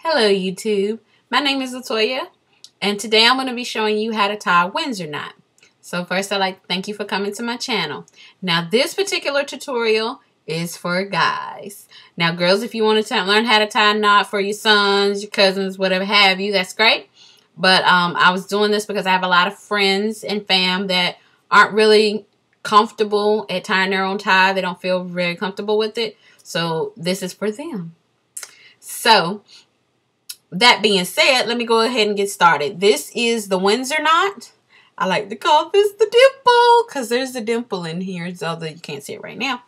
Hello YouTube, my name is LaToya and today I'm going to be showing you how to tie Windsor knot. So first I'd like to thank you for coming to my channel. Now this particular tutorial is for guys. Now girls if you want to learn how to tie a knot for your sons, your cousins, whatever have you, that's great. But um, I was doing this because I have a lot of friends and fam that aren't really comfortable at tying their own tie. They don't feel very comfortable with it. So this is for them. So that being said, let me go ahead and get started. This is the Windsor knot. I like to call this the dimple because there's a dimple in here, although you can't see it right now.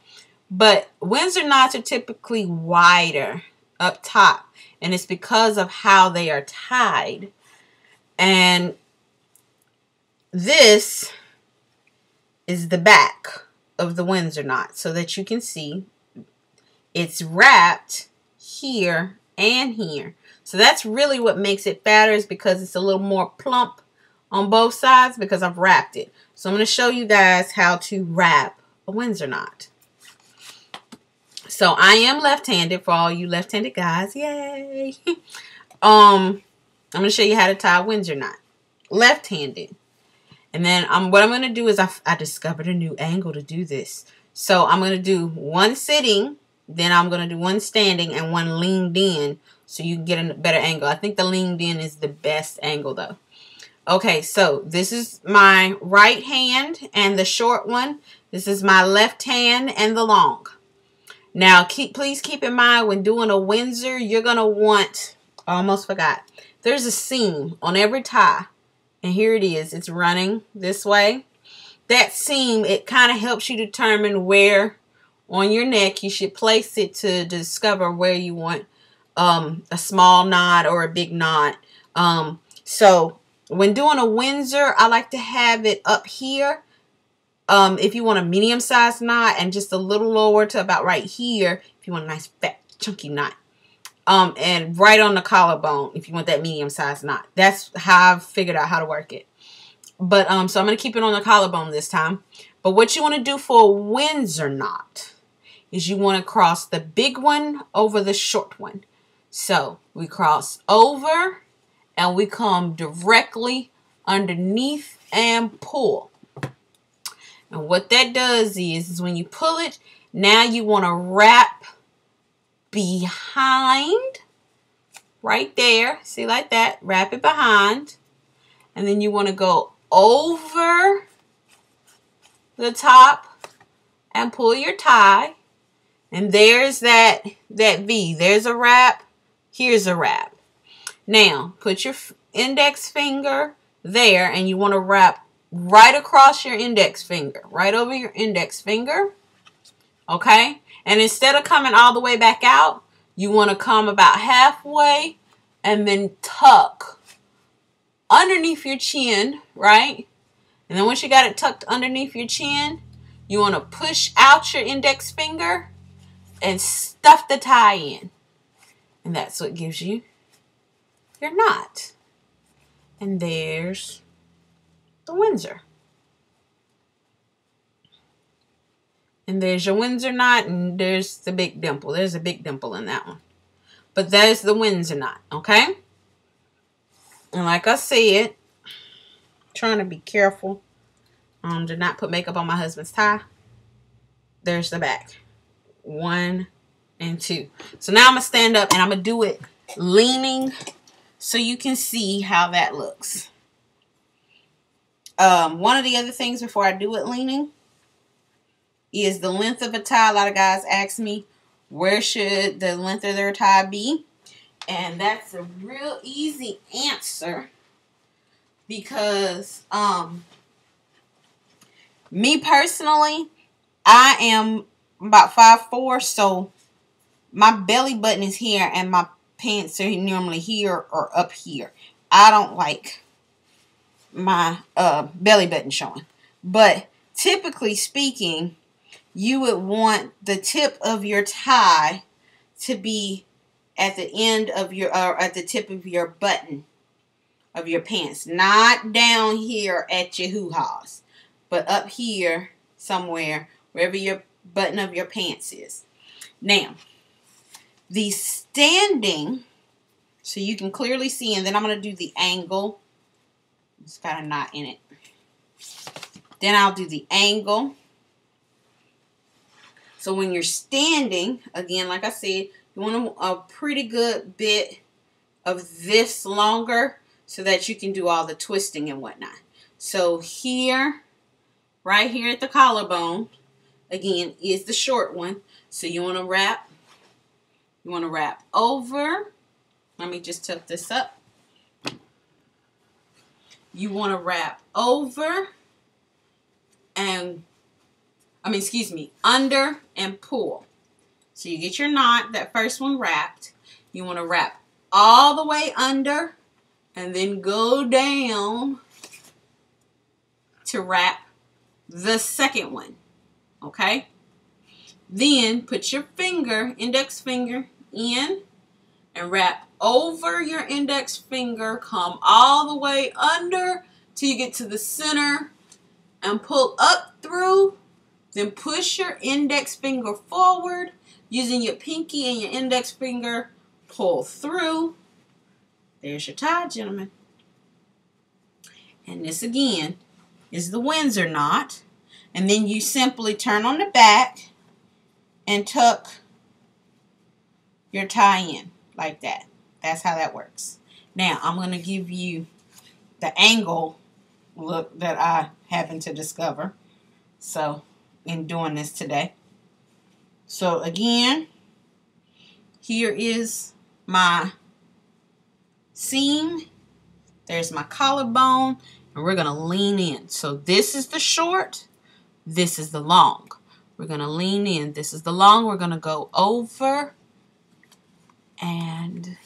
But Windsor knots are typically wider up top, and it's because of how they are tied. And this is the back of the Windsor knot so that you can see it's wrapped here and here. So that's really what makes it fatter is because it's a little more plump on both sides because I've wrapped it. So I'm going to show you guys how to wrap a Windsor knot. So I am left-handed for all you left-handed guys. Yay! um, I'm going to show you how to tie a Windsor knot. Left-handed. And then um, what I'm going to do is I, I discovered a new angle to do this. So I'm going to do one sitting, then I'm going to do one standing and one leaned in so you can get a better angle. I think the leaned in is the best angle though. Okay, so this is my right hand and the short one. This is my left hand and the long. Now, keep please keep in mind when doing a Windsor, you're going to want, almost forgot, there's a seam on every tie. And here it is. It's running this way. That seam, it kind of helps you determine where on your neck you should place it to discover where you want um, a small knot or a big knot. Um, so when doing a Windsor, I like to have it up here. Um, if you want a medium sized knot and just a little lower to about right here, if you want a nice fat chunky knot. Um, and right on the collarbone if you want that medium sized knot. That's how I've figured out how to work it. But um, so I'm going to keep it on the collarbone this time. But what you want to do for a Windsor knot is you want to cross the big one over the short one. So we cross over and we come directly underneath and pull. And what that does is, is when you pull it, now you want to wrap behind right there. See like that? Wrap it behind. And then you want to go over the top and pull your tie. And there's that, that V. There's a wrap. Here's a wrap. Now, put your index finger there and you want to wrap right across your index finger. Right over your index finger. Okay? And instead of coming all the way back out, you want to come about halfway and then tuck underneath your chin, right? And then once you got it tucked underneath your chin, you want to push out your index finger and stuff the tie in. And that's what gives you your knot. And there's the Windsor. And there's your Windsor knot and there's the big dimple. There's a big dimple in that one. But there's the Windsor knot, okay? And like I said, trying to be careful um, to not put makeup on my husband's tie. There's the back. One and two. So now I'm going to stand up and I'm going to do it leaning so you can see how that looks. Um, one of the other things before I do it leaning is the length of a tie. A lot of guys ask me, where should the length of their tie be? And that's a real easy answer because um, me personally, I am about five four, so my belly button is here and my pants are normally here or up here. I don't like my uh, belly button showing. But typically speaking, you would want the tip of your tie to be at the end of your, or at the tip of your button of your pants. Not down here at your hoo-haws, but up here somewhere, wherever your button of your pants is. Now, the standing So you can clearly see. And then I'm going to do the angle. It's got a knot in it. Then I'll do the angle. So when you're standing, again, like I said, you want a, a pretty good bit of this longer so that you can do all the twisting and whatnot. So here, right here at the collarbone, again, is the short one. So you want to wrap, you want to wrap over. Let me just tuck this up. You want to wrap over and, I mean, excuse me, under and pull. So you get your knot, that first one wrapped. You want to wrap all the way under and then go down to wrap the second one. Okay? Then put your finger, index finger, in and wrap over your index finger. Come all the way under till you get to the center and pull up through. Then push your index finger forward using your pinky and your index finger. Pull through. There's your tie, gentlemen. And this again is the Windsor knot. And then you simply turn on the back and tuck your tie in like that. That's how that works. Now, I'm going to give you the angle look that I happen to discover. So, in doing this today. So, again, here is my seam. There's my collarbone. And we're going to lean in. So, this is the short. This is the long. We're going to lean in. This is the long. We're going to go over and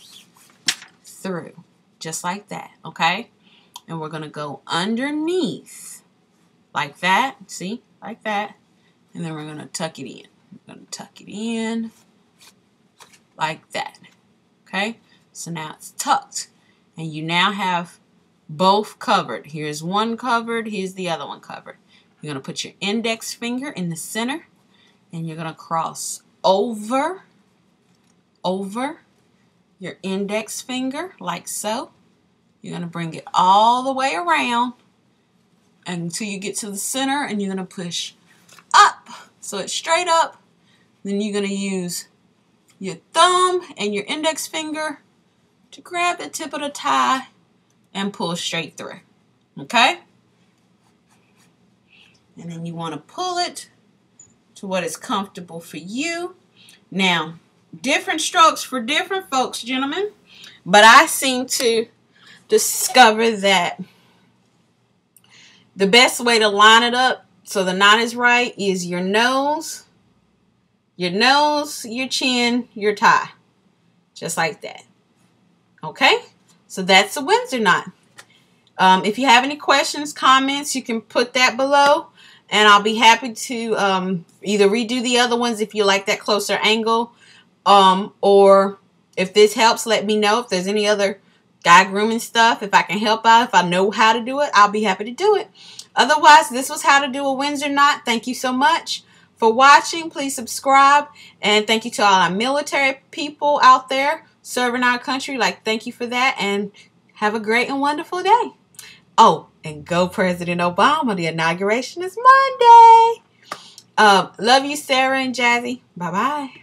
through. Just like that. Okay? And we're going to go underneath. Like that. See? Like that. And then we're going to tuck it in. We're going to tuck it in. Like that. Okay? So now it's tucked. And you now have both covered. Here's one covered. Here's the other one covered. You're going to put your index finger in the center. And you're going to cross over, over your index finger like so. You're going to bring it all the way around until you get to the center and you're going to push up. So it's straight up. Then you're going to use your thumb and your index finger to grab the tip of the tie and pull straight through. Okay? And then you want to pull it to what is comfortable for you. Now, different strokes for different folks, gentlemen. But I seem to discover that the best way to line it up so the knot is right is your nose, your nose, your chin, your tie. Just like that. Okay? So that's the Windsor knot. Um, if you have any questions, comments, you can put that below. And I'll be happy to um, either redo the other ones if you like that closer angle. Um, or if this helps, let me know if there's any other guy grooming stuff. If I can help out, if I know how to do it, I'll be happy to do it. Otherwise, this was how to do a Windsor knot. Thank you so much for watching. Please subscribe. And thank you to all our military people out there serving our country. Like, thank you for that. And have a great and wonderful day. Oh, and go President Obama. The inauguration is Monday. Um, love you, Sarah and Jazzy. Bye-bye.